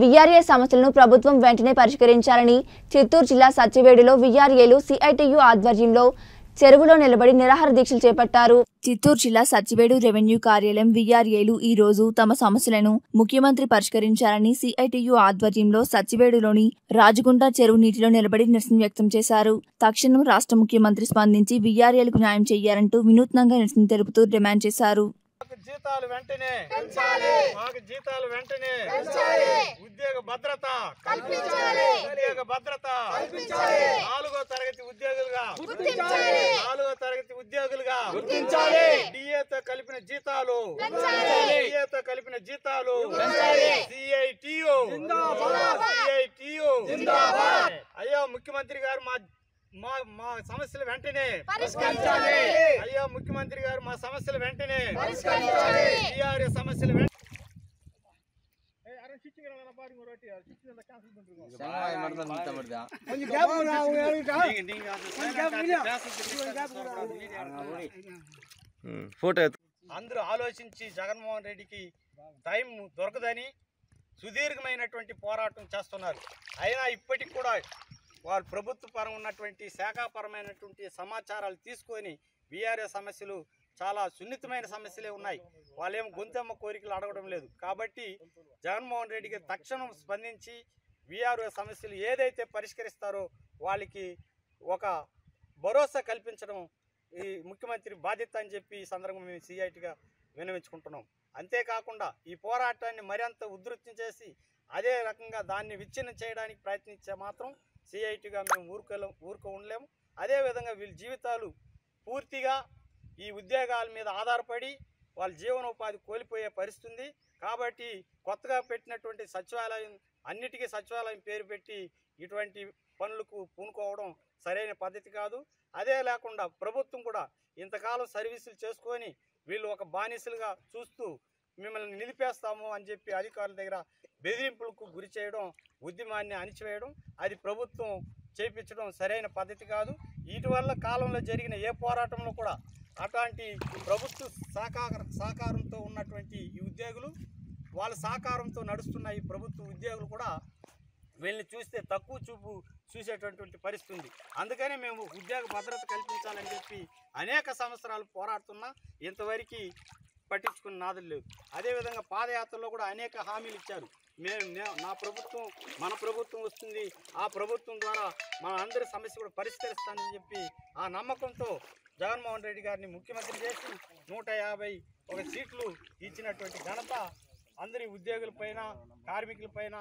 VRA సమస్యలను ప్రభుత్వం వెంటనే పరిష్కరించాలని చిత్తూరు జిల్లా సత్యవేడులో విఆర్ఏలు సిఐటియు ఆధ్వర్యంలో చెరువులో నిలబడి నిరాహార దీక్షలు చేపట్టారు. చిత్తూరు జిల్లా సత్యవేడు రెవెన్యూ కార్యాలయం విఆర్ఏలు ఈ రోజు తమ సమస్యలను ముఖ్యమంత్రి పరిష్కరించాలని సిఐటియు ఆధ్వర్యంలో సత్యవేడులోని రాజగుంట చెరువు నీటిలో నిలబడి నిరసన వ్యక్తం చేశారు. తక్షణం రాష్ట్ర ముఖ్యమంత్రి స్పందించి విఆర్ఏలకు న్యాయం చేయాలంటూ వినూత్నంగా నిరసన తెలుపుతూ డిమాండ్ చేశారు. జీతాలు వెంటనే మాకు జీతాలు వెంటనే ఉద్యోగ భద్రత ఉద్యోగ భద్రత నాలుగో తరగతి ఉద్యోగులుగా నాలుగో తరగతి ఉద్యోగులుగా డిఏతో కలిపిన జీతాలు డిఏతో కలిపిన జీతాలు అయ్యో ముఖ్యమంత్రి గారు మా మా మా సమస్యలు వెంటనే అయ్యో ముఖ్యమంత్రి గారు మా సమస్యలు వెంటనే టీఆర్ఎస్ సమస్యలు వెంటనే ఫోటో అందరూ ఆలోచించి జగన్మోహన్ రెడ్డికి టైం దొరకదని సుదీర్ఘమైనటువంటి పోరాటం చేస్తున్నారు. అయినా ఇప్పటికి కూడా వారు ప్రభుత్వపరం ఉన్నటువంటి శాఖాపరమైనటువంటి సమాచారాలు తీసుకొని బీఆర్ఏ సమస్యలు చాలా సున్నితమైన సమస్యలే ఉన్నాయి. వాళ్ళేమో గొంతెమ్మ కోరికలు అడగడం లేదు. కాబట్టి జగన్మోహన్ రెడ్డికి తక్షణం స్పందించి వీఆర్ఓ సమస్యలు ఏదైతే పరిష్కరిస్తారో వాళ్ళకి ఒక భరోసా కల్పించడం ఈ ముఖ్యమంత్రి బాధ్యత అని చెప్పి ఈ సందర్భంగా మేము సిఐటిగా విన్నవించుకుంటున్నాం. అంతేకాకుండా ఈ పోరాటాన్ని మరింత ఉధృతం చేసి అదే రకంగా దాన్ని విచ్ఛిన్నం చేయడానికి ప్రయత్నించే మాత్రం సిఐటిగా మేము ఊరుకోలేం ఊరుకో ఉండలేము. అదేవిధంగా వీళ్ళ జీవితాలు పూర్తిగా ఈ ఉద్యోగాల మీద ఆధారపడి వాళ్ళ జీవనోపాధి కోల్పోయే పరిస్థితుంది. కాబట్టి కొత్తగా పెట్టినటువంటి సచివాలయం అన్నిటికీ సచివాలయం పేరు పెట్టి ఇటువంటి పనులకు పూనుకోవడం సరైన పద్ధతి కాదు. అదే లేకుండా ప్రభుత్వం కూడా ఇంతకాలం సర్వీసులు చేసుకొని వీళ్ళు ఒక బానిసలుగా చూస్తూ మిమ్మల్ని నిలిపేస్తాము అని చెప్పి అధికారుల దగ్గర బెదిరింపులకు గురి చేయడం ఉద్యమాన్ని అణిచివేయడం అది ప్రభుత్వం చేపించడం సరైన పద్ధతి కాదు. ఇటీవల్ల కాలంలో జరిగిన ఏ పోరాటంలో కూడా అట్లాంటి ప్రభుత్వ సహకార సహకారంతో ఉన్నటువంటి ఈ ఉద్యోగులు వాళ్ళ సహకారంతో నడుస్తున్న ఈ ప్రభుత్వ ఉద్యోగులు కూడా వీళ్ళని చూస్తే తక్కువ చూపు చూసేటటువంటి పరిస్థితి ఉంది. అందుకనే మేము ఉద్యోగ భద్రత కల్పించాలని చెప్పి అనేక సంవత్సరాలు పోరాడుతున్నా ఇంతవరకు పట్టించుకున్న నాదులు లేవు. అదేవిధంగా పాదయాత్రలో కూడా అనేక హామీలు ఇచ్చారు. మేము నా ప్రభుత్వం మన ప్రభుత్వం వస్తుంది. ఆ ప్రభుత్వం ద్వారా మన అందరి సమస్య కూడా పరిష్కరిస్తానని చెప్పి ఆ నమ్మకంతో జగన్మోహన్ రెడ్డి గారిని ముఖ్యమంత్రి చేసి నూట యాభై ఒక సీట్లు ఇచ్చినటువంటి ఘనత అందరి ఉద్యోగులపైన కార్మికులపైన